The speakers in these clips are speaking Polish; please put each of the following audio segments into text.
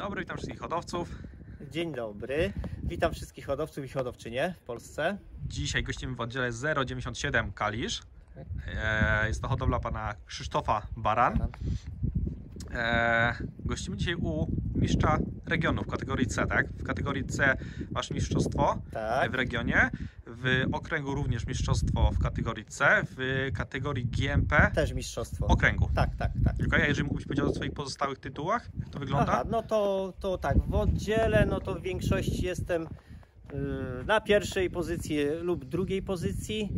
dobry, witam wszystkich hodowców. Dzień dobry. Witam wszystkich hodowców i hodowczynie w Polsce. Dzisiaj gościmy w oddziale 097 Kalisz. E, Jest to hodowla pana Krzysztofa Baran. E, Gościmy dzisiaj u mistrza regionu w kategorii C, tak? W kategorii C masz mistrzostwo Tak. w regionie, w okręgu również mistrzostwo w kategorii C, w kategorii GMP Też mistrzostwo. okręgu. Tak, tak, tak. Okay, a jeżeli mógłbyś powiedzieć o swoich pozostałych tytułach, jak to wygląda? Aha, no to, to tak, w oddziele no to w większości jestem y, na pierwszej pozycji lub drugiej pozycji.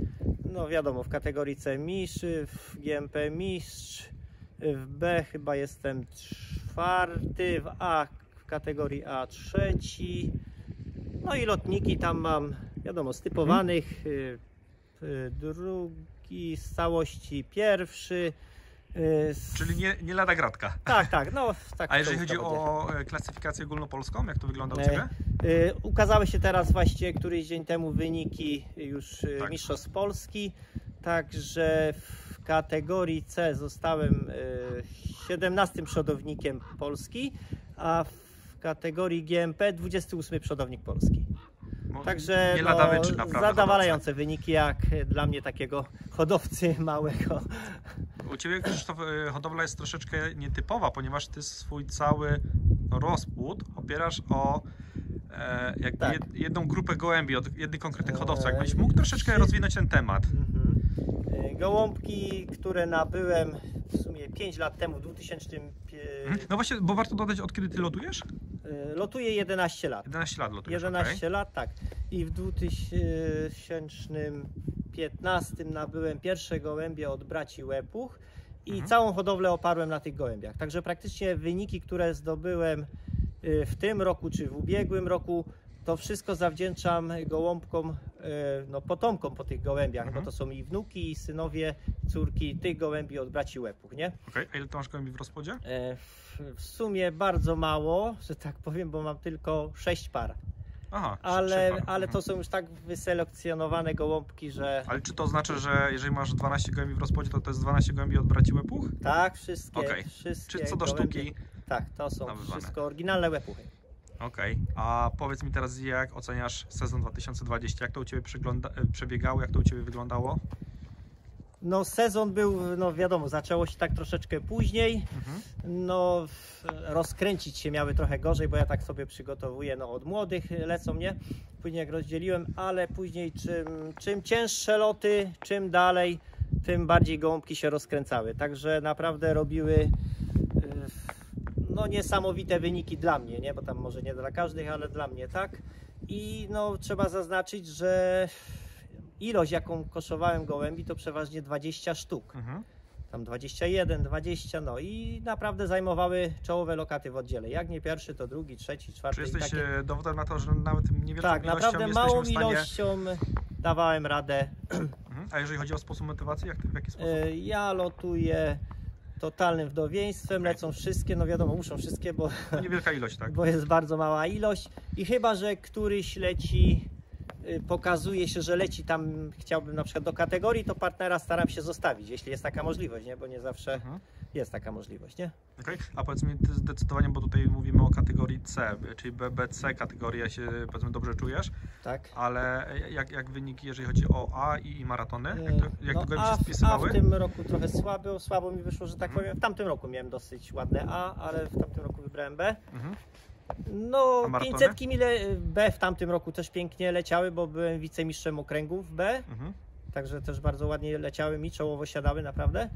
No wiadomo, w kategorii C mistrz, w GMP mistrz, w B chyba jestem czwarty, w A w kategorii A trzeci. No i lotniki tam mam, wiadomo, stypowanych. y, y, Drugi z całości pierwszy. y, z- Czyli nie, nie lada gratka. tak, tak, no tak. A jeżeli chodzi o e, klasyfikację ogólnopolską, jak to wygląda u E, Ciebie? y, Ukazały się teraz właśnie któryś dzień temu wyniki już Tak. Mistrzostw Polski, także w kategorii C zostałem y, 17 przodownikiem Polski, a w kategorii GMP 28 przodownik Polski. No, Także nie lada no, wyczyn, naprawdę. zadowalające wyniki jak dla mnie takiego hodowcy małego. U Ciebie, Krzysztof, e, hodowla jest troszeczkę nietypowa, ponieważ Ty swój cały rozpłód opierasz o e, jakby Tak. jed, jedną grupę gołębi, od jednych konkretnych E, hodowców. Jakbyś mógł troszeczkę rozwinąć ten temat. Mhm. Y, Gołąbki, które nabyłem w sumie 5 lat temu, w 2000 Mhm. No właśnie, bo warto dodać, od kiedy Ty lotujesz? Y, Lotuję 11 lat. 11 lat lotujesz, 11 okej. lat, tak. I w 2015 nabyłem pierwsze gołębie od braci Łepuch i Mhm. całą hodowlę oparłem na tych gołębiach. Także praktycznie wyniki, które zdobyłem y, w tym roku czy w ubiegłym roku, to wszystko zawdzięczam gołąbkom, no potomkom po tych gołębiach, Mhm. bo to są i wnuki, i synowie, córki tych gołębi od braci Łepuch, nie? Okej, A ile Ty masz gołębi w rozpłodzie? E, W, w sumie bardzo mało, że tak powiem, bo mam tylko 6 par. Aha, Ale, ale Mhm. to są już tak wyselekcjonowane gołąbki, że Ale czy to znaczy, że jeżeli masz 12 gołębi w rozpłodzie, to to jest 12 gołębi od braci Łepuch? tak, wszystkie, Okej. wszystkie Czy co do gołębie- sztuki? Tak, to są wszystko oryginalne łepuchy. Okej, a powiedz mi teraz, jak oceniasz sezon 2020? Jak to u Ciebie e, przebiegało, jak to u Ciebie wyglądało? No sezon był, no wiadomo, zaczęło się tak troszeczkę później. Mhm. No rozkręcić się miały trochę gorzej, bo ja tak sobie przygotowuję, no od młodych lecą, nie? Później jak rozdzieliłem, ale później czym, czym cięższe loty, czym dalej, tym bardziej gołąbki się rozkręcały. Także naprawdę robiły no niesamowite wyniki dla mnie, nie? Bo tam może nie dla każdych, ale dla mnie tak. I no trzeba zaznaczyć, że ilość jaką koszowałem gołębi to przeważnie 20 sztuk Mhm. tam 21, 20, no i naprawdę zajmowały czołowe lokaty w oddziale. Jak nie pierwszy, to drugi, trzeci, czwarty. Czy jesteś takie... e, dowodem na to, że nawet niewielką Tak, ilością naprawdę małą stanie... ilością dawałem radę. Mhm. A jeżeli chodzi o sposób motywacji, jak, w jaki sposób? E, Ja lotuję totalnym wdowieństwem, lecą wszystkie, no wiadomo, muszą wszystkie, bo, No niewielka ilość, tak? bo jest bardzo mała ilość i chyba, że któryś leci, y, pokazuje się, że leci tam, chciałbym na przykład do kategorii, to partnera staram się zostawić, jeśli jest taka możliwość, nie? bo nie zawsze Mhm. Jest taka możliwość, nie? Okej. A powiedz mi zdecydowanie, bo tutaj mówimy o kategorii C, czyli BBC kategoria się powiedzmy dobrze czujesz, Tak. ale jak, jak wyniki, jeżeli chodzi o A i, i maratony? Jak, to, jak No, gołębie a, się w, a spisywały? w tym roku trochę słabo, słabo mi wyszło, że tak Mhm. powiem. W tamtym roku miałem dosyć ładne A, ale w tamtym roku wybrałem B. Mhm. No, A maratony? 500 mile B w tamtym roku też pięknie leciały, bo byłem wicemistrzem okręgów B, Mhm. także też bardzo ładnie leciały mi, czołowo siadały naprawdę.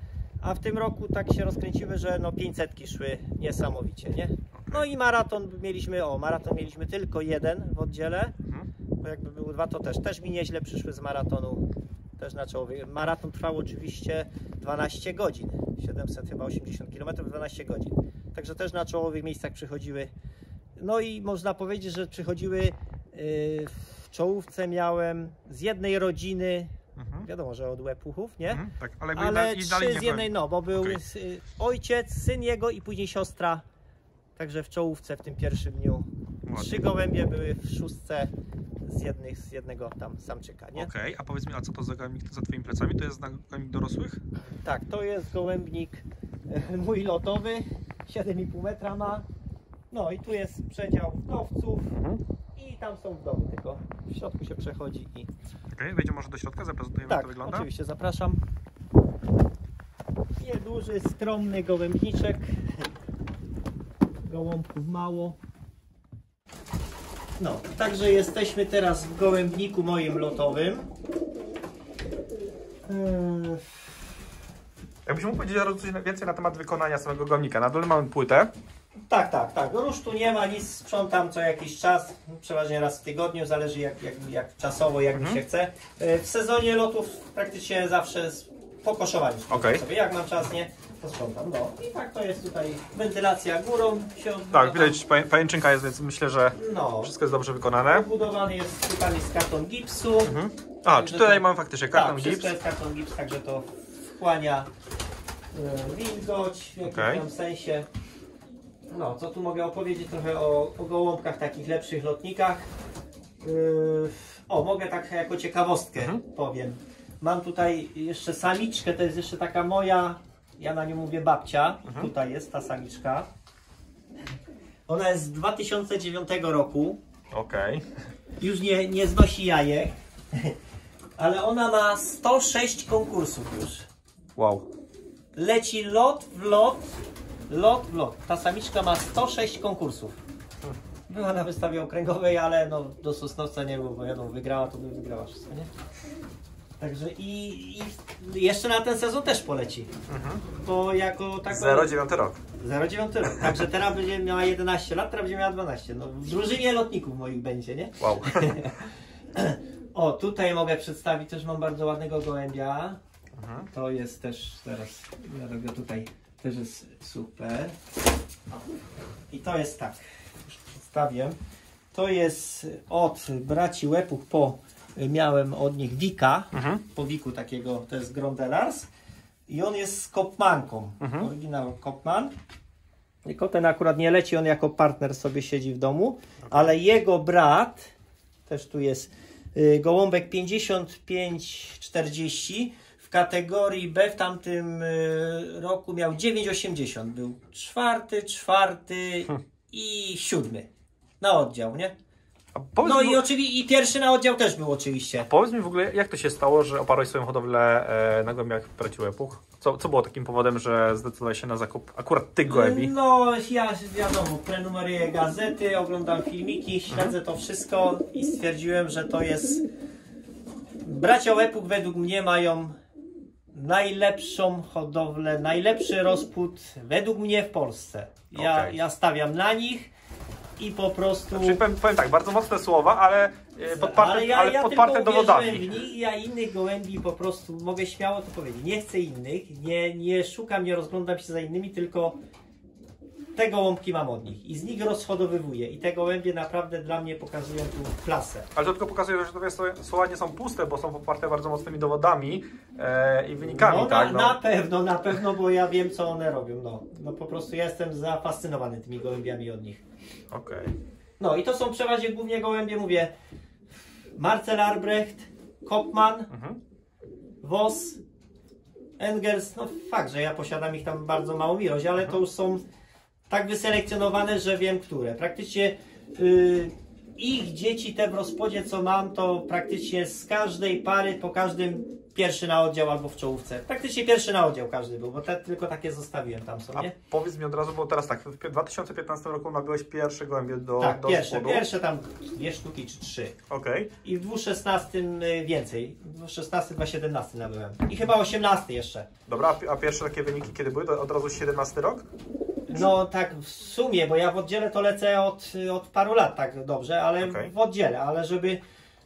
A w tym roku tak się rozkręciły, że no 500 szły niesamowicie, nie? No i maraton mieliśmy, o, maraton mieliśmy tylko jeden w oddziale, Mhm. bo jakby były dwa, to też, też mi nieźle przyszły z maratonu, też na czołowy. Maraton trwał oczywiście 12 godzin, 700 chyba 80 km, 12 godzin. Także też na czołowych miejscach przychodziły. No i można powiedzieć, że przychodziły yy, w czołówce miałem z jednej rodziny. Wiadomo, że od łepuchów, nie? Mhm. Tak, ale, Ale i trzy z jednej, no, bo był Okej. s- y, ojciec, syn jego i później siostra. Także w czołówce w tym pierwszym dniu. Ładnie. Trzy gołębie były w szóstce z, jednych, z jednego tam samczyka, nie? Okej, a powiedz mi, a co to za gołębnik za twoimi plecami? To jest na- gołębnik dorosłych? Tak, to jest gołębnik e, mój lotowy, 7,5 metra ma. No i tu jest przedział wdowców Mhm. I tam są wdowy, tylko w środku się przechodzi i... Okej, wejdziemy może do środka, zaprezentujemy jak Tak, to wygląda. oczywiście zapraszam. Nieduży, skromny gołębniczek. Gołąbków mało. No, także jesteśmy teraz w gołębniku moim lotowym. Eee, Jakbyś mógł powiedzieć coś więcej na temat wykonania samego gołębnika. Na dole mamy płytę. Tak, tak, tak. Rusztu nie ma, nic sprzątam co jakiś czas, przeważnie raz w tygodniu, zależy jak, jak, jak czasowo, jak mi Mhm. się chce. E, W sezonie lotów praktycznie zawsze po koszowaniu Okej. sobie. Jak mam czas, nie, to sprzątam. No i tak to jest tutaj wentylacja górą się odbywa Tak, widać paję- pajęczynka jest, więc myślę, że No, wszystko jest dobrze wykonane. budowany jest tutaj z karton gipsu. Mhm. A, czy tutaj mamy faktycznie karton tak, gips? wszystko jest karton gips, także to wchłania e, wilgoć w jakimś sensie. No, co tu mogę opowiedzieć trochę o, o gołąbkach, takich lepszych lotnikach. Yy, o, mogę tak jako ciekawostkę Mhm. powiem. Mam tutaj jeszcze samiczkę, to jest jeszcze taka moja, ja na nią mówię babcia. Mhm. Tutaj jest ta samiczka. Ona jest z 2009 roku Okej. już nie, nie znosi jajek, ale ona ma 106 konkursów już. Wow. Leci lot w lot, lot w lot. Ta samiczka ma 106 konkursów. Była na wystawie okręgowej, ale no, do Sosnowca nie było, bo jedną wygrała, to by wygrała wszystko, nie? Także i, i jeszcze na ten sezon też poleci. Mhm. Bo jako taką... 09 rok. 09 rok. Także teraz będzie miała 11 lat, teraz będzie miała 12. No, w drużynie lotników moich będzie, nie? Wow. O, tutaj mogę przedstawić, też mam bardzo ładnego gołębia. Mhm. To jest też teraz, ja robię tutaj, też jest super. I to jest tak, już przedstawię. To jest od braci Łepuch po, miałem od nich Wika, Mhm. po Wiku takiego, to jest Grondelars. I on jest z Kopmanką, Mhm. oryginał Kopman. Tylko ten akurat nie leci, on jako partner sobie siedzi w domu, ale jego brat, też tu jest y, gołąbek 55-40, w kategorii B w tamtym y, roku miał 9,80. Był czwarty, czwarty Hm. i siódmy na oddział, nie? A No mi, i oczywiście i pierwszy na oddział też był oczywiście. powiedz mi w ogóle, jak to się stało, że oparłeś swoją hodowlę e, na gołębiach braci Łepuch? Co, co było takim powodem, że zdecydowałeś się na zakup akurat tych gołębi? No, ja wiadomo, prenumeruję gazety, oglądam filmiki, śledzę to wszystko i stwierdziłem, że to jest. Bracia Łepuk według mnie mają najlepszą hodowlę, najlepszy rozpód według mnie w Polsce. Ja, Okej. ja stawiam na nich i po prostu. Czyli powiem, powiem tak, bardzo mocne słowa, ale e, podparte, ale ja, ja podparte dowodami. nich, ja innych gołębi po prostu mogę śmiało to powiedzieć. Nie chcę innych, nie, nie szukam, nie rozglądam się za innymi, tylko te gołąbki mam od nich i z nich rozhodowywuję. I te gołębie naprawdę dla mnie pokazują tu klasę. Ale to tylko pokazuje, że te słowa- nie są puste, bo są poparte bardzo mocnymi dowodami e, i wynikami, no, tak? na, na pewno, na pewno, bo ja wiem co one robią. No, no po prostu ja jestem zafascynowany tymi gołębiami od nich. Okej. No i to są przeważnie głównie gołębie, mówię, Marcel Arbrecht, Kopman, Mhm. Voss, Engels, no fakt, że ja posiadam ich tam bardzo małą ilość, ale to już są tak wyselekcjonowane, że wiem które. Praktycznie y, ich dzieci te w rozpodzie co mam, to praktycznie z każdej pary po każdym pierwszy na oddział albo w czołówce. Praktycznie pierwszy na oddział każdy był, bo te tylko takie zostawiłem tam są, A powiedz mi od razu, bo teraz tak, w 2015 roku nabyłeś pierwsze gołębie do, Tak, do pierwsze, spodu. pierwsze tam dwie sztuki czy trzy. Okej. I w 2016 y, więcej. W 2016, 2017 nabyłem. I chyba 18 jeszcze. Dobra, a pi- a pierwsze takie wyniki kiedy były? To od razu 17 rok? No tak w sumie, bo ja w oddziale to lecę od, od paru lat tak dobrze, ale Okej. w oddziale, ale żeby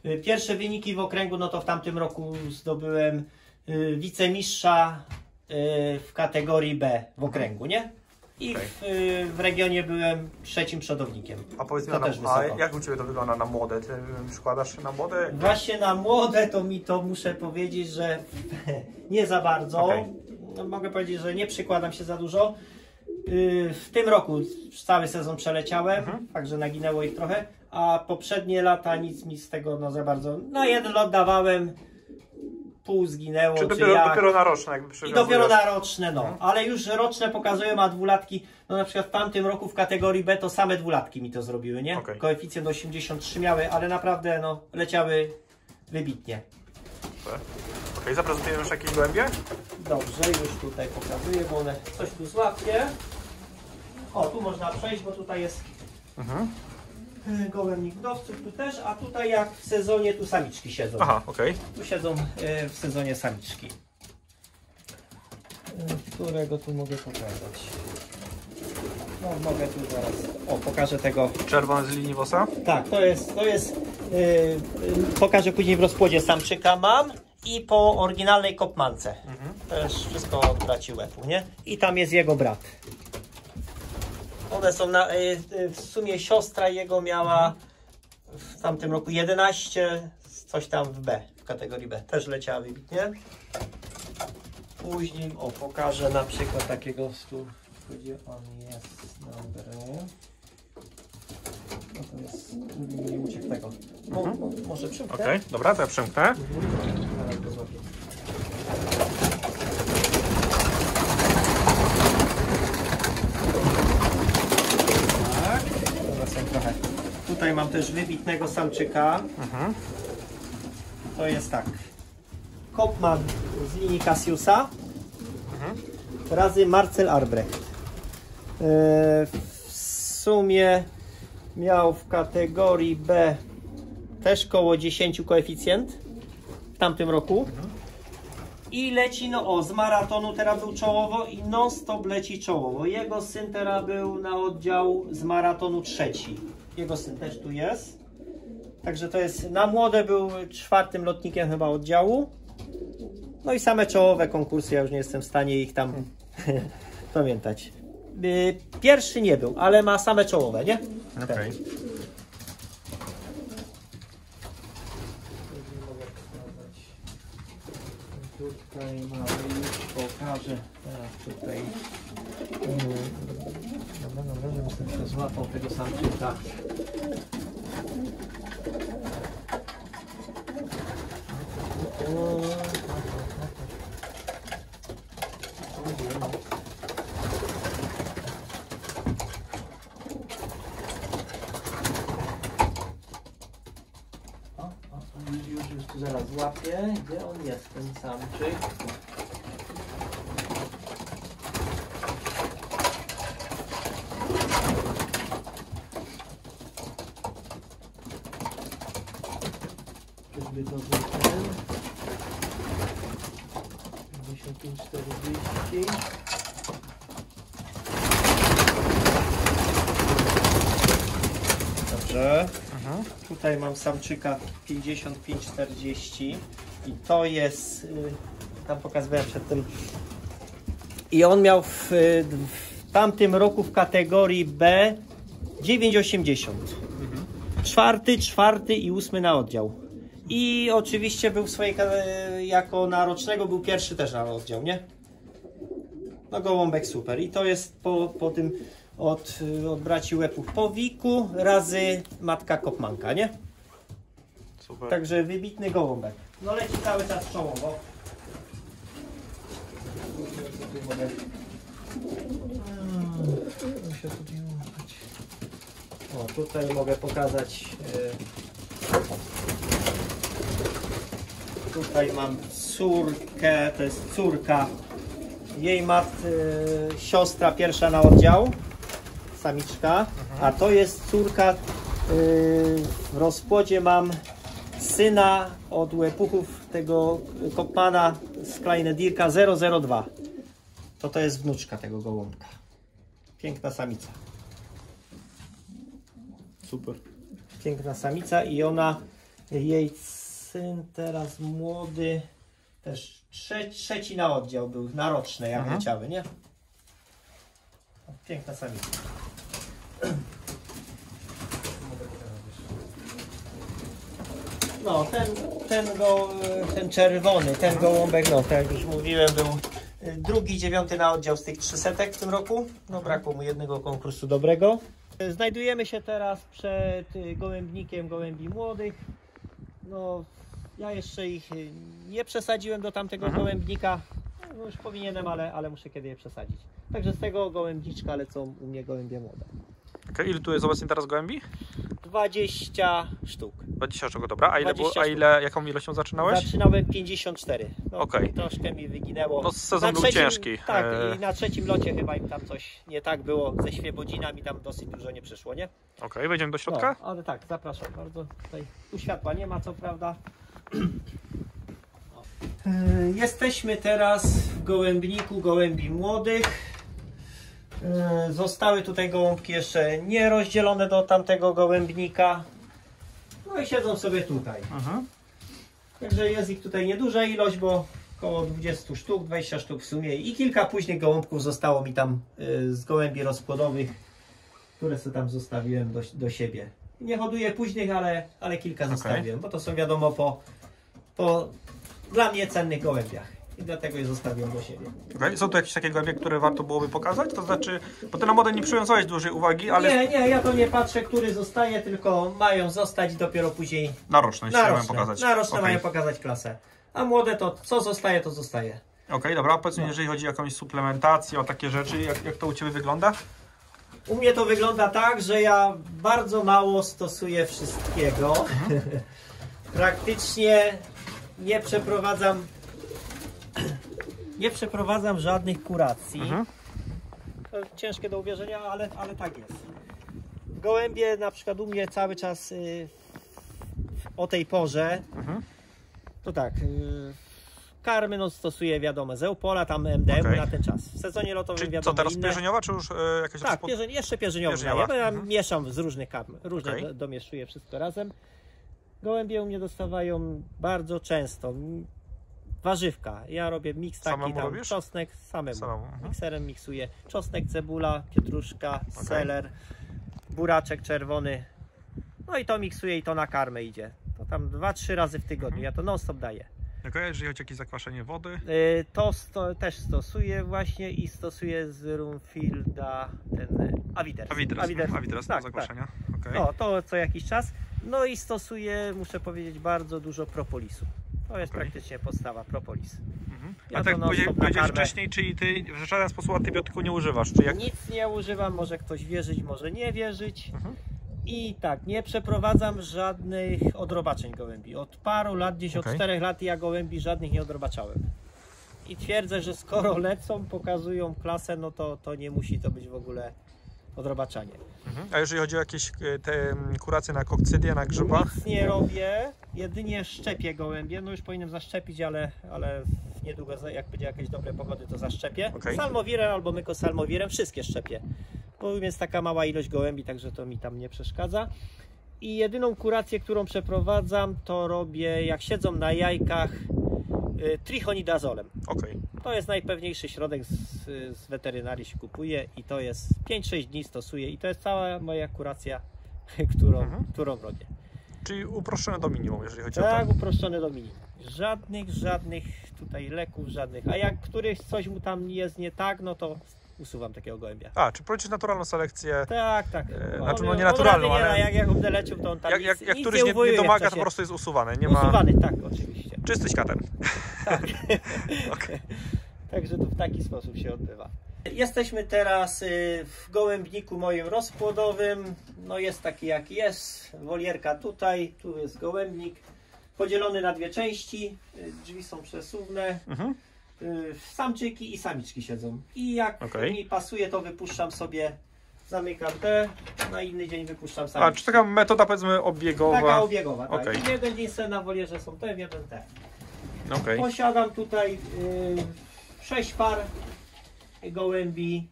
y, pierwsze wyniki w okręgu, no to w tamtym roku zdobyłem y, wicemistrza y, w kategorii B w okręgu, nie? I Okej. w, w regionie byłem trzecim przodownikiem. A powiedz mi, To na, też a jak u Ciebie to wygląda na młode? Ty przykładasz się na młode? Właśnie na młode to mi to muszę powiedzieć, że nie za bardzo. Okej. No, mogę powiedzieć, że nie przykładam się za dużo. Yy, W tym roku cały sezon przeleciałem, Mhm. także naginęło ich trochę, a poprzednie lata nic mi z tego no za bardzo. No jeden lot dawałem, pół zginęło, Czy czy, dopiero, jak. dopiero na roczne jakby I dopiero na roczne, no. Mhm. Ale już roczne pokazują, a dwulatki, no na przykład w tamtym roku w kategorii B to same dwulatki mi to zrobiły, nie? Okej. Koeficjent 83 miały, ale naprawdę no leciały wybitnie. Okej, zaprezentujemy już jakieś głębie? Dobrze, już tutaj pokazuję, bo one coś tu złapie. O, tu można przejść, bo tutaj jest Mhm. gołębnik wdowców, tu też, a tutaj jak w sezonie tu samiczki siedzą. Aha, okej. Tu siedzą y, w sezonie samiczki. Y, Którego tu mogę pokazać? No mogę tu zaraz. O, pokażę tego. Czerwony z linii wosa? Tak, to jest, to jest. y, y, pokażę później w rozpłodzie samczyka mam i po oryginalnej kopmance. Mhm. Też wszystko od braci łepu, nie? I tam jest jego brat. One są na, y, y, w sumie siostra jego miała w tamtym roku 11, coś tam w B, w kategorii B. Też leciała wybitnie. Później, o, pokażę na przykład takiego stu, gdzie on jest, dobry. No to jest, nie uciekł tego. Mo, Mhm. mo, może przymknę? Okej, dobra, to ja przemknę. Mhm. Zaraz go złapię. Tak, teraz są trochę. Tutaj mam też wybitnego samczyka. Mhm. To jest tak. Kopman z linii Cassiusa Mhm. razy Marcel Arbrecht. E, W sumie miał w kategorii B też koło 10 koeficjent w tamtym roku. I leci, no o, z maratonu teraz był czołowo i non stop leci czołowo. Jego syn teraz był na oddział z maratonu trzeci. Jego syn też tu jest. Także to jest, na młode był czwartym lotnikiem chyba oddziału. No i same czołowe konkursy, ja już nie jestem w stanie ich tam pamiętać. Y, Pierwszy nie był, ale ma same czołowe, nie? Okej. Tutaj mamy pokażę. Teraz tutaj. Dobra, dobra, żebym sobie jeszcze złapał tego samczyka. O, o, już, już, zaraz złapię. Gdzie on jest, ten samczyk? Czyżby to był ten? 55, 40. Dobrze. Mhm. Tutaj mam samczyka 55-40 i to jest, y, tam pokazywałem przed tym, i on miał w, y, w tamtym roku w kategorii B 9,80. Czwarty, czwarty i ósmy na oddział. I oczywiście był w swojej, ka- jako na rocznego był pierwszy też na oddział, nie? No gołąbek super. I to jest po, po tym od, y, od braci łepów po wiku razy matka kopmanka, nie? Super. Także wybitny gołąbek. No leci cały czas czołowo. O, tutaj mogę pokazać. e, Tutaj mam córkę, to jest córka. Jej mat, e, siostra pierwsza na oddział, samiczka, a to jest córka. e, W rozpłodzie mam syna od łepuchów tego kopmana z Kleine Dirka 002. To to jest wnuczka tego gołąbka. Piękna samica. Super. Piękna samica i ona, jej syn teraz młody, też trze, trzeci na oddział był, na roczne jak Mhm. leciały, nie? Piękna samica. No, ten, ten, go, ten czerwony, ten gołąbek, no, tak jak już mówiłem, był y, drugi, dziewiąty na oddział z tych 300 w tym roku. No, brakło mu jednego konkursu dobrego. Znajdujemy się teraz przed y, gołębnikiem gołębi młodych. No, Ja jeszcze ich y, nie przesadziłem do tamtego Mhm. gołębnika. No już powinienem, ale, ale muszę kiedy je przesadzić. Także z tego gołębniczka lecą u mnie gołębie młode. Okej, ile tu jest obecnie teraz gołębi? 20 sztuk. 20 sztuk, dobra. A ile, było, 20 a ile jaką ilością zaczynałeś? Zaczynałem 54. No, Okej. Troszkę mi wyginęło. No, sezon Na był trzecim- ciężki. Tak, E. i na trzecim locie chyba im tam coś nie tak było. Ze świebodzinami tam dosyć dużo nie przyszło, nie? Okej, wejdziemy do środka? No, ale tak, zapraszam bardzo. Tutaj tu światła nie ma, co prawda. E, Jesteśmy teraz w gołębniku gołębi młodych. E, Zostały tutaj gołąbki jeszcze nie rozdzielone do tamtego gołębnika. No i siedzą sobie tutaj. Mhm. Także jest ich tutaj nieduża ilość, bo około 20 sztuk, 20 sztuk w sumie i kilka późnych gołąbków zostało mi tam y, z gołębi rozpłodowych, które sobie tam zostawiłem do, do siebie. Nie hoduję późnych, ale, ale kilka zostawiłem, bo to są wiadomo po, po dla mnie cennych gołębiach i dlatego je zostawiłem do siebie. Okej, Są tu jakieś takie gołębie, które warto byłoby pokazać? To znaczy, bo ty na modę nie przywiązałeś dużej uwagi, ale Nie, nie, ja to nie patrzę, który zostaje, tylko mają zostać i dopiero później na roczność na roczne, pokazać. na roczne Okej. mają pokazać klasę. A młode to co zostaje, to zostaje. Okej, dobra, a powiedz mi, No. jeżeli chodzi o jakąś suplementację, o takie rzeczy, jak, jak to u Ciebie wygląda? U mnie to wygląda tak, że ja bardzo mało stosuję wszystkiego. Praktycznie nie przeprowadzam nie przeprowadzam żadnych kuracji. Mhm. Ciężkie do uwierzenia, ale, ale tak jest. Gołębie na przykład u mnie cały czas y, o tej porze Mhm. to tak. Y, karmy no, stosuję wiadomo z Eupola, tam MDM Okej. na ten czas. W sezonie lotowym Czyli wiadomo co teraz, inne. pierzeniowa, czy już e, jakieś Tak, jeszcze Pierzeniowa. daję, bo ja Mhm. mieszam z różnych karm, różne do, domieszuję wszystko razem. Gołębie u mnie dostawają bardzo często warzywka. Ja robię miks taki Samemu tam, robisz? czosnek samemu. Samemu, mhm. Mikserem miksuję czosnek, cebula, pietruszka, Okej. seler, buraczek czerwony. No i to miksuję i to na karmę idzie. To tam 2-3 razy w tygodniu. Mhm. Ja to non stop daję. Okej, jeżeli chodzi o jakieś zakwaszenie wody, Y, To sto, też stosuję właśnie i stosuję z Rumfielda ten y, Aviders. Avidres, Avidres do tak, zakwaszenia. Okej. No, to co jakiś czas. No i stosuję, muszę powiedzieć, bardzo dużo propolisu. To jest Okej. praktycznie podstawa, propolis. Mhm. Ja A tak powiedziałeś wcześniej, czyli Ty w żaden sposób antybiotyku nie używasz, czy jak... Nic nie używam, może ktoś wierzyć, może nie wierzyć. Mhm. I tak, nie przeprowadzam żadnych odrobaczeń gołębi. Od paru lat, gdzieś od Okej. czterech lat ja gołębi żadnych nie odrobaczałem. I twierdzę, że skoro lecą, pokazują klasę, no to, to nie musi to być w ogóle odrobaczanie. Mhm. A jeżeli chodzi o jakieś e, te mm, kuracje na kokcydię, na grzybach? Nic nie robię, jedynie szczepię gołębie. No już powinienem zaszczepić, ale, ale niedługo, jak będzie jakieś dobre pogody, to zaszczepię. Okej. Salmowirem albo mykosalmowirem, wszystkie szczepię. Bo jest taka mała ilość gołębi, także to mi tam nie przeszkadza. I jedyną kurację, którą przeprowadzam, to robię, jak siedzą na jajkach, trichonidazolem. Okej. To jest najpewniejszy środek z, z weterynarii się kupuje i to jest 5-6 dni stosuję i to jest cała moja kuracja, którą, Mhm. którą robię. Czyli uproszczone do minimum, jeżeli chodzi o Tak, to. uproszczone do minimum. Żadnych, żadnych tutaj leków, żadnych. A jak któryś coś mu tam jest nie tak, no to usuwam takiego gołębia. A, czy prowadzisz naturalną selekcję? Tak, tak. E, znaczy, no nie naturalną, ale- Jak, jak będę leciał, to on tam Jak, jak, jak któryś nie, nie domaga, to po prostu jest usuwany. Nie ma... Usuwany, tak, oczywiście. Czysty światem. Tak. Okej. Także to w taki sposób się odbywa. Jesteśmy teraz y, w gołębniku moim rozpłodowym. No jest taki jak jest. Wolierka tutaj, tu jest gołębnik. Podzielony na dwie części. Y, Drzwi są przesuwne. Mhm. Y, Samczyki i samiczki siedzą. I jak Okej. mi pasuje, to wypuszczam sobie, zamykam te, na inny dzień wypuszczam A, samiczki. czy taka metoda powiedzmy obiegowa? Taka obiegowa, tak. I w jeden dzień sobie na wolierze są te, jeden te. Okej. Posiadam tutaj y, sześć par gołębi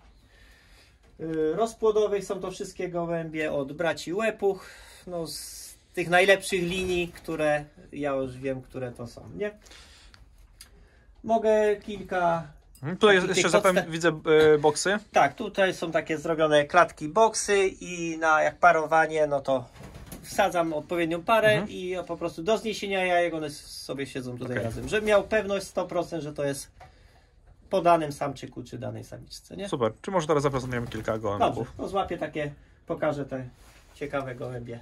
y, rozpłodowych. Są to wszystkie gołębie od braci Łepuch. No, z tych najlepszych linii, które ja już wiem, które to są, nie? Mogę kilka. Mhm. Tutaj Takich jeszcze tych zapewne podsta- widzę e, boksy. Tak, tutaj są takie zrobione klatki boksy i na jak parowanie, no to wsadzam odpowiednią parę Mhm. i po prostu do zniesienia jajek one sobie siedzą tutaj Okej. razem. Żebym miał pewność 100%, że to jest po danym samczyku czy danej samiczce, nie? Super. Czy może teraz zaprezentujemy kilka Dobrze, gołębów? to złapię takie, pokażę te ciekawe gołębie.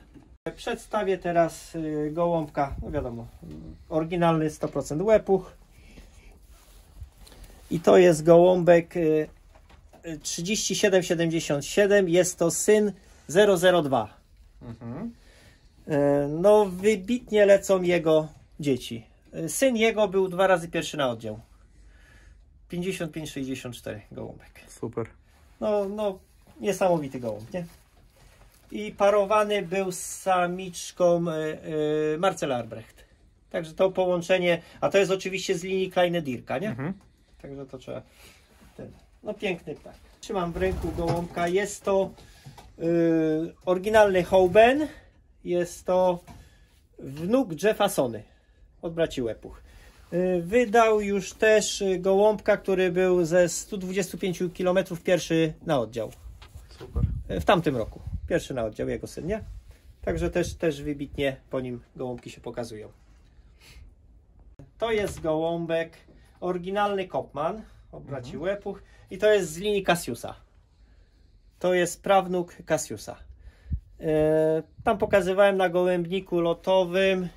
Przedstawię teraz y, gołąbka, no wiadomo, oryginalny 100% łepuch. I to jest gołąbek y, y, 3777, jest to syn 002. Mhm. Y, No wybitnie lecą jego dzieci. Y, Syn jego był dwa razy pierwszy na oddział. 55-64 gołąbek. Super. No, no, niesamowity gołąb, nie? I parowany był z samiczką y, y, Marcela Arbrecht. Także to połączenie, a to jest oczywiście z linii Kleine Dirka, nie? Mhm. Także to trzeba. Ten, no piękny ptak. Trzymam w ręku gołąbka. Jest to y, oryginalny Houben. Jest to wnuk Jeffa Sony od braci Łepuch. Y, Wydał już też gołąbka, który był ze 125 km pierwszy na oddział. Super. Y, W tamtym roku. Pierwszy na oddział, jego syn, nie? Także też, też wybitnie po nim gołąbki się pokazują. To jest gołąbek, oryginalny Kopman od braci Łepuch i to jest z linii Cassiusa. To jest prawnuk Cassiusa. E, tam pokazywałem na gołębniku lotowym,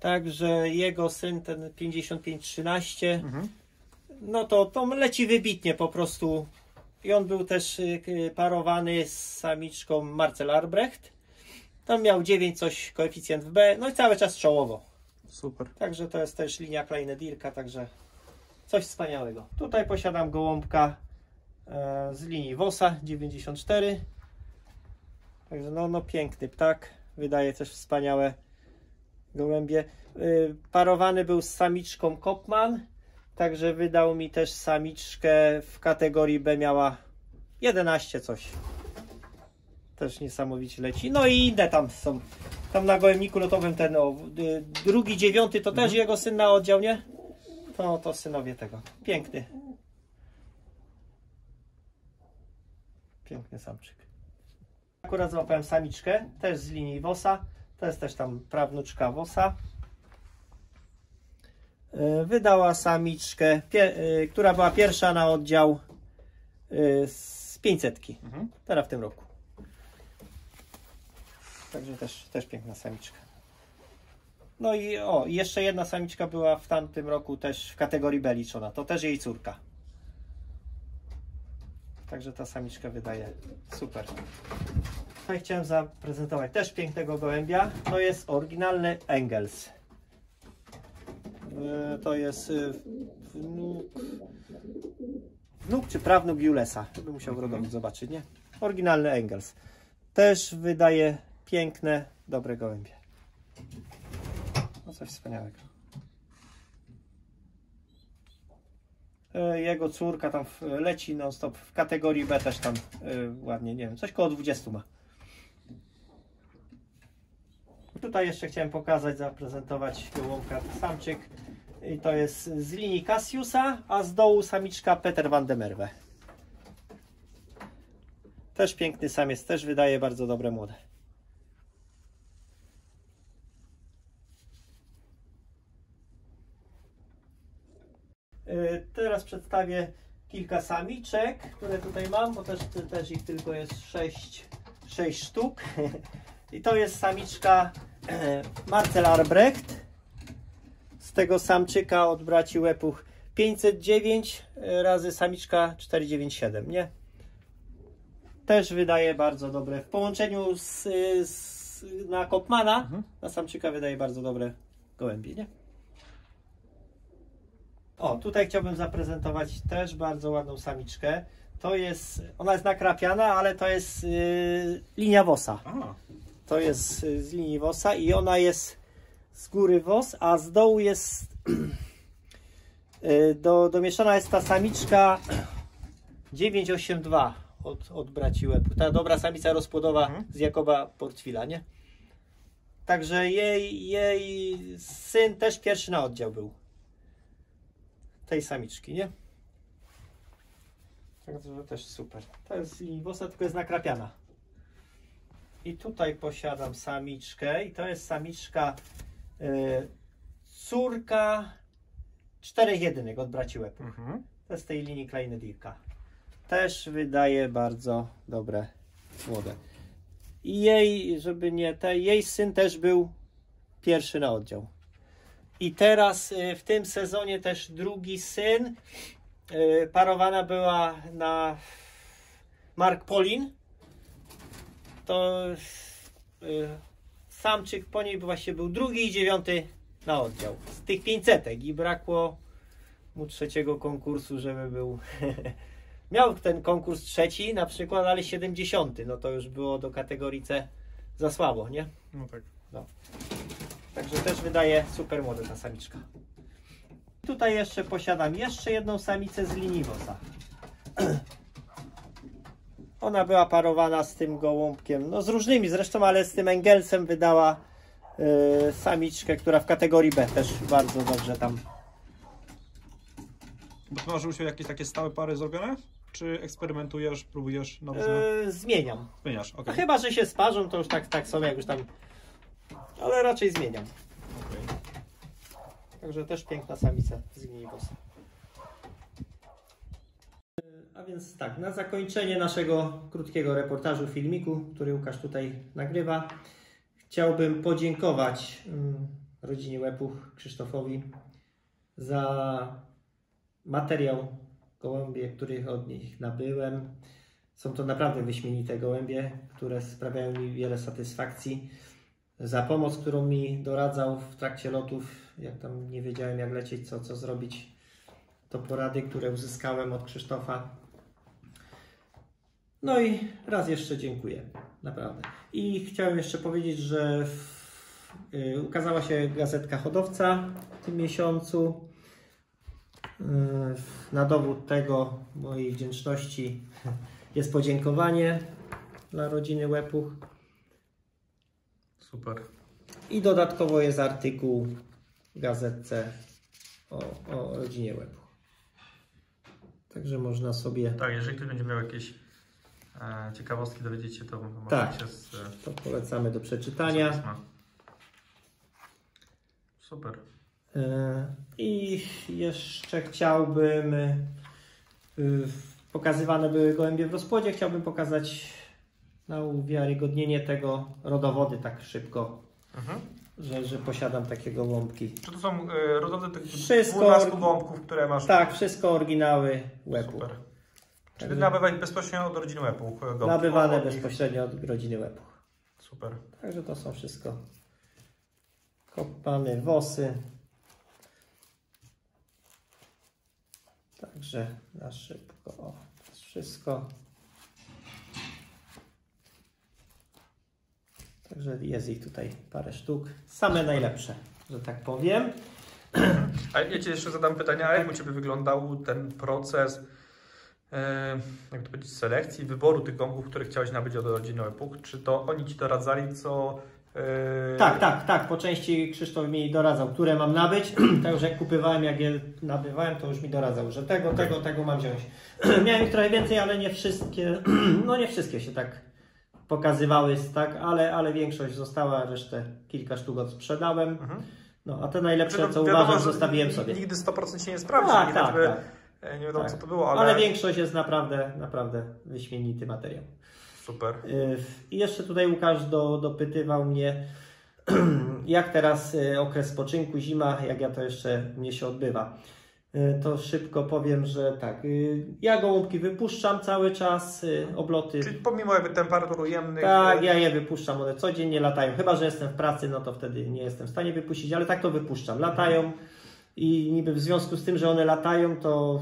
także jego syn, ten 5513, Mhm. no to, to leci wybitnie po prostu. I on był też k- parowany z samiczką Marcel Arbrecht. Tam miał 9 coś koeficjent w B, no i cały czas czołowo. Super. Także to jest też linia Kleine Dirka, także coś wspaniałego. Tutaj posiadam gołąbka e, z linii Wosa 94. Także no, no piękny ptak, wydaje też wspaniałe gołębie. Y, parowany był z samiczką Kopman, także wydał mi też samiczkę w kategorii B miała 11 coś. Też niesamowicie leci. No i inne tam są. Tam na gołębniku lotowym ten o, drugi, dziewiąty to też jego syn na oddział, nie? To, to synowie tego. Piękny. Piękny samczyk. Akurat złapałem samiczkę, też z linii Wosa. To jest też tam prawnuczka Wosa. Y, Wydała samiczkę, y, która była pierwsza na oddział y, z 500. Mhm. Teraz w tym roku. Także też, też piękna samiczka. No i o, i jeszcze jedna samiczka była w tamtym roku też w kategorii B liczona. To też jej córka. Także ta samiczka wydaje super. Tutaj chciałem zaprezentować też pięknego gołębia. To jest oryginalny Engels. Yy, To jest yy, wnuk, wnuk czy prawnuk Julesa. Bym musiał w rodowód zobaczyć, nie? Oryginalny Engels. Też wydaje piękne, dobre gołębie. No coś wspaniałego. E, Jego córka tam leci non stop w kategorii B też tam e, ładnie, nie wiem, coś koło 20 ma. Tutaj jeszcze chciałem pokazać, zaprezentować gołąbka samczyk. I to jest z linii Cassiusa, a z dołu samiczka Peter van de Merwe. Też piękny samiec, też wydaje bardzo dobre młode. Y, Teraz przedstawię kilka samiczek, które tutaj mam, bo też, też ich tylko jest 6, 6 sztuk. I to jest samiczka e, Marcel Arbrecht. Z tego samczyka od braci Łepuch 509 razy samiczka 497, nie? Też wydaje bardzo dobre. W połączeniu z, z, na Kopmana, Mhm. na samczyka wydaje bardzo dobre gołębie, nie? O, tutaj chciałbym zaprezentować też bardzo ładną samiczkę. To jest, ona jest nakrapiana, ale to jest yy, linia Wosa. To jest y, z linii Wosa i ona jest z góry Wos, a z dołu jest y, do, domieszana jest ta samiczka 982 od, od braci Łepu. Ta dobra samica rozpłodowa Mhm. z Jakoba Portwila, nie? Także jej, jej syn też pierwszy na oddział był. Tej samiczki, nie? Także to też super. To jest z linii Wosa, tylko jest nakrapiana. I tutaj posiadam samiczkę i to jest samiczka y, córka czterech jedynek od braci Łepu. mhm. To jest z tej linii Kleine Dirka. Też wydaje bardzo dobre młode. I jej, żeby nie te, jej syn też był pierwszy na oddział. I teraz y, w tym sezonie też drugi syn. y, Parowana była na Mark Polin. To y, samczyk po niej właśnie był drugi i dziewiąty na oddział. Z tych 500 i brakło mu trzeciego konkursu, żeby był. Miał ten konkurs trzeci na przykład, ale 70. No to już było do kategorii C za słabo, nie? No tak. Także też wydaje super młoda ta samiczka. Tutaj jeszcze posiadam jeszcze jedną samicę z liniwosa. Ona była parowana z tym gołąbkiem, no z różnymi zresztą, ale z tym Engelsem wydała y, samiczkę, która w kategorii B też bardzo dobrze tam. Bo ty masz już jakieś takie stałe pary zrobione? Czy eksperymentujesz, próbujesz Y, zmieniam. Zmieniasz, A okej. chyba, że się sparzą, to już tak, tak są jak już tam. Ale raczej zmieniam. Okej. Także też piękna samica z Gniwosa. A więc tak, na zakończenie naszego krótkiego reportażu, filmiku, który Łukasz tutaj nagrywa, chciałbym podziękować mm, rodzinie Łepuch, Krzysztofowi za materiał gołębie, których od nich nabyłem. Są to naprawdę wyśmienite gołębie, które sprawiają mi wiele satysfakcji. Za pomoc, którą mi doradzał w trakcie lotów, jak tam nie wiedziałem jak lecieć, co, co zrobić, to porady, które uzyskałem od Krzysztofa. No i raz jeszcze dziękuję, naprawdę. I chciałem jeszcze powiedzieć, że y, ukazała się gazetka Hodowca w tym miesiącu. Y, na dowód tego mojej wdzięczności jest podziękowanie dla rodziny Łepuch. Super. I dodatkowo jest artykuł w gazetce o, o rodzinie Łepuch. Także można sobie Tak, jeżeli ktoś będzie miał jakieś e, ciekawostki dowiedzieć się, to może Tak. się z, e, to polecamy do przeczytania. Super. E, I jeszcze chciałbym. y, Pokazywane były gołębie w rozpłodzie. Chciałbym pokazać na uwiarygodnienie tego rodowody tak szybko, Mhm. że, że posiadam takie gołąbki. Czy to są e, rodowne tych Wszystko- 12 gąbków, które masz? Tak, wszystko oryginały łepu. Super. Czy ty Także nabywałeś bezpośrednio od rodziny Łepu? gąbki? Nabywane Od bezpośrednio od rodziny łepuch. Super. Także to są wszystko kopane wosy. Także na szybko. O, to jest wszystko. Także jest ich tutaj parę sztuk. Same najlepsze, że tak powiem. A ja Ci jeszcze zadam pytanie, a jak u Ciebie wyglądał ten proces, e, jak to powiedzieć, selekcji, wyboru tych gąbków, które chciałeś nabyć od rodziny Epuch? Czy to oni Ci doradzali, co... e, Tak, tak, tak. Po części Krzysztof mi doradzał, które mam nabyć. Tak, że jak kupywałem, jak je nabywałem, to już mi doradzał, że tego, tego, tego mam wziąć. Miałem ich trochę więcej, ale nie wszystkie, no nie wszystkie się tak pokazywały, tak, ale, ale większość została, resztę kilka sztuk odsprzedałem. Mhm. No, a te najlepsze, co wiadomo, uważam, zostawiłem sobie. Nigdy 100% się nie sprawdzi, Tak, nigdy tak, tak. e, nie wiadomo Tak. co to było, ale, Ale większość jest naprawdę, naprawdę wyśmienity materiał. super. Y, I jeszcze tutaj Łukasz do, dopytywał mnie, jak teraz y, okres spoczynku, zima, jak ja to jeszcze mnie się odbywa. Y, To szybko powiem, że tak. y, Ja gołąbki wypuszczam cały czas, y, obloty. Czyli pomimo jakby temperatur ujemnych, Tak, ja je wypuszczam, one codziennie latają. Chyba, że jestem w pracy, no to wtedy nie jestem w stanie wypuścić, ale tak to wypuszczam. Latają i niby w związku z tym, że one latają, to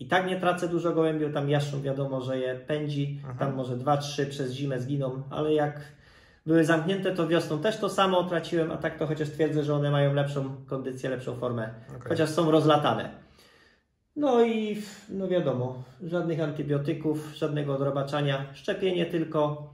i tak nie tracę dużo gołębi, bo tam jaszczur wiadomo, że je pędzi, Mhm. tam może dwa, trzy przez zimę zginą, ale jak były zamknięte, to wiosną też to samo traciłem, a tak to chociaż twierdzę, że one mają lepszą kondycję, lepszą formę, Okej. chociaż są rozlatane. No i no wiadomo, żadnych antybiotyków, żadnego odrobaczania, szczepienie tylko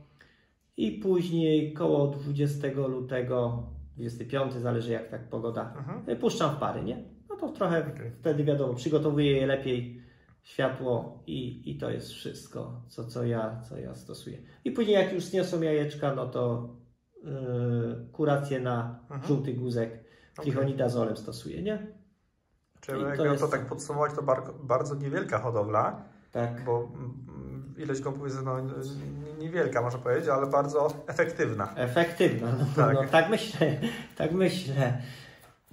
i później koło 20 lutego, 25, zależy jak tak pogoda, Mhm. wypuszczam w pary, nie? No to trochę Okej. wtedy wiadomo, przygotowuję je lepiej, światło i, i to jest wszystko, co, co, ja, co ja stosuję. I później jak już zniosą jajeczka, no to yy, kurację na Mhm. żółty guzek trichonidazolem stosuję, nie? Czyli I to jakby to jest- tak podsumować, to bar- bardzo niewielka hodowla, Tak. bo ilość gąbków jest no, niewielka, można powiedzieć, ale bardzo efektywna. Efektywna, no Tak. tak. no tak myślę, tak myślę.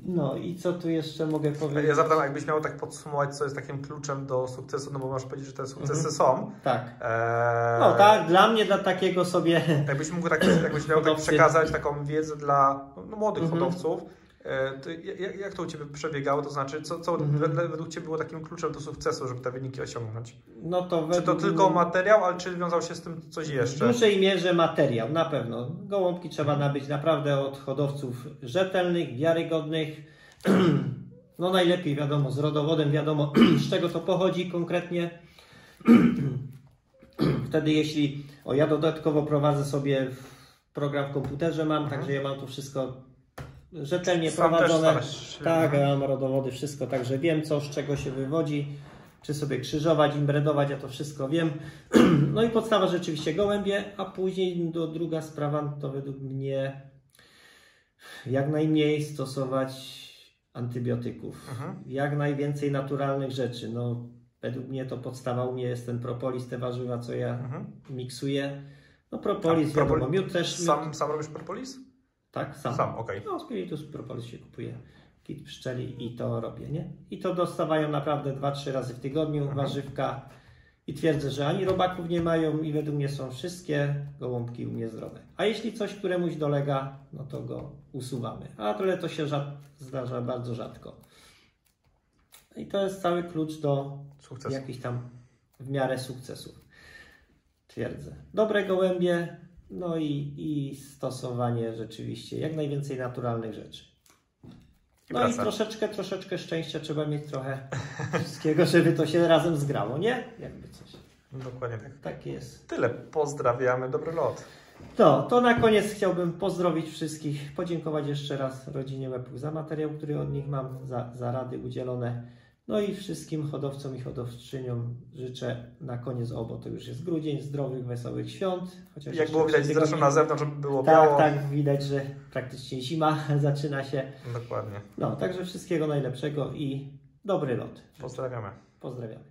No i co tu jeszcze mogę powiedzieć? Ja zapytam, jakbyś miał tak podsumować, co jest takim kluczem do sukcesu, no bo masz powiedzieć, że te sukcesy Mhm. są. Tak. Eee, No tak, dla mnie, dla takiego sobie Jakbyś mógł tak, jakbyś miał tak przekazać taką wiedzę dla no, młodych Mhm. hodowców, to jak, jak to u Ciebie przebiegało? To znaczy, co, co Mhm. według Ciebie było takim kluczem do sukcesu, żeby te wyniki osiągnąć? no to Czy to według tylko materiał, ale czy wiązał się z tym coś W jeszcze? dużej mierze materiał, na pewno. Gołąbki trzeba nabyć naprawdę od hodowców rzetelnych, wiarygodnych. No najlepiej wiadomo, z rodowodem wiadomo, z czego to pochodzi konkretnie. Wtedy jeśli, o ja dodatkowo prowadzę sobie program w komputerze mam, Mhm. także ja mam to wszystko rzetelnie Sam też prowadzone. się- Tak, ja mam rodowody, wszystko, także wiem co, z czego się wywodzi, czy sobie krzyżować, imbredować, ja to wszystko wiem. No i podstawa rzeczywiście gołębie, a później do, druga sprawa to według mnie jak najmniej stosować antybiotyków, Mhm. jak najwięcej naturalnych rzeczy. No, według mnie to podstawa u mnie jest ten propolis, te warzywa, co ja Mhm. miksuję. No propolis, A wiadomo, propoli- miód też. Miód, Sam, sam robisz propolis? Tak, sam. Sam, okej. No, spiritus propolis się kupuje. Kit pszczeli i to robię, nie? I to dostawają naprawdę 2-3 razy w tygodniu Mhm. warzywka. I twierdzę, że ani robaków nie mają i według mnie są wszystkie gołąbki u mnie zdrowe. A jeśli coś któremuś dolega, no to go usuwamy. A tyle to się zdarza bardzo rzadko. I to jest cały klucz do Sukces. jakichś tam w miarę sukcesów. Twierdzę. Dobre gołębie, no i, i stosowanie rzeczywiście jak najwięcej naturalnych rzeczy. I No i praca. troszeczkę, troszeczkę szczęścia trzeba mieć trochę wszystkiego, żeby to się razem zgrało, nie? Jakby coś. Dokładnie tak. Tak jest. Tyle. Pozdrawiamy. Dobry lot. To, to na koniec chciałbym pozdrowić wszystkich, podziękować jeszcze raz rodzinie Łepuk za materiał, który od nich mam, za, za rady udzielone. No i wszystkim hodowcom i hodowczyniom życzę na koniec obo, to już jest grudzień, zdrowych, wesołych świąt. Chociaż Jak było widać zresztą na zewnątrz, było Tak, biało. tak, widać, że praktycznie zima zaczyna się. Dokładnie. No, także wszystkiego najlepszego i dobry lot. Pozdrawiamy. Pozdrawiamy.